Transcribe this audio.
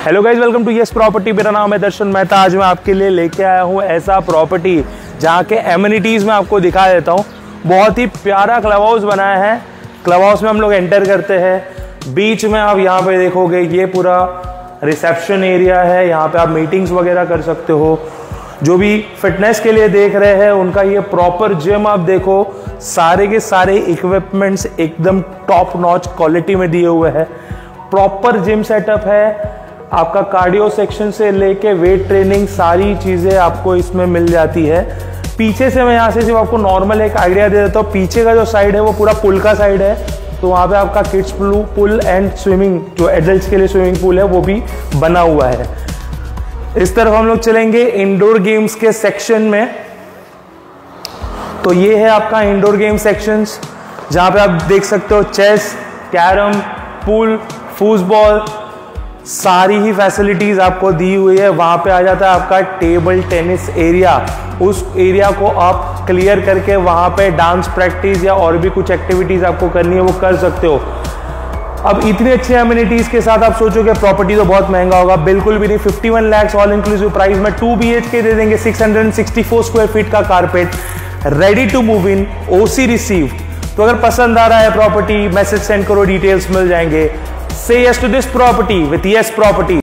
Hello guys welcome to yes property मेरा नाम है दर्शन मेहता। आज मैं आपके लिए लेके आया हूँ ऐसा प्रॉपर्टी जहाँ के एम्यूनिटीज़ में आपको दिखा देता हूँ। बहुत ही प्यारा क्लब हाउस बनाया है। क्लब हाउस में हम लोग एंटर करते हैं। बीच में आप यहाँ पे देखोगे, ये पूरा रिसेप्शन एरिया है। यहाँ पे आप मीटिंग्स वगैरह कर सकते हो। जो भी फिटनेस के लिए देख रहे हैं, उनका ये प्रॉपर जिम आप देखो। सारे के सारे इक्विपमेंट्स एकदम टॉप नॉच क्वालिटी में दिए हुए हैं। प्रॉपर जिम सेटअप है। आपका कार्डियो सेक्शन से लेके वेट ट्रेनिंग सारी चीज़ें आपको इसमें मिल जाती है। पीछे से मैं यहाँ से सिर्फ़ आपको नॉर्मल एक आइडिया दे देता हूँ। पीछे का जो साइड है, वो पूरा पुल का साइड है। तो वहाँ पे आपका किड्स पुल एंड स्विमिंग जो एडल्ट के लिए स्विमिंग पूल है, वो भी बना हुआ है। इस तरफ़ हम लोग चलेंगे इंडोर गेम्स के सेक्शन में। तो ये है आपका इंडोर गेम सेक्शन जहाँ पे आप देख सकते हो चेस कैरम पूल फूटबॉल सारी ही फैसिलिटीज़ आपको दी हुई है। वहाँ पे आ जाता है आपका टेबल टेनिस एरिया उस एरिया को आप क्लियर करके वहाँ पे डांस प्रैक्टिस या और भी कुछ एक्टिविटीज़ आपको करनी है, वो कर सकते हो। अब इतने अच्छे अम्यूनिटीज के साथ आप सोचोगे प्रॉपर्टी तो बहुत महँगा होगा। बिल्कुल भी नहीं। 51 लैक्स ऑल इंक्लूसिव प्राइस में टू बी के दे देंगे। 664 स्क्वायर फीट का carpet ready to move in OC receive तो अगर पसंद आ रहा है प्रॉपर्टी मैसेज सेंड करो डिटेल्स मिल जाएँगे। Say yes to this property with Yes Property.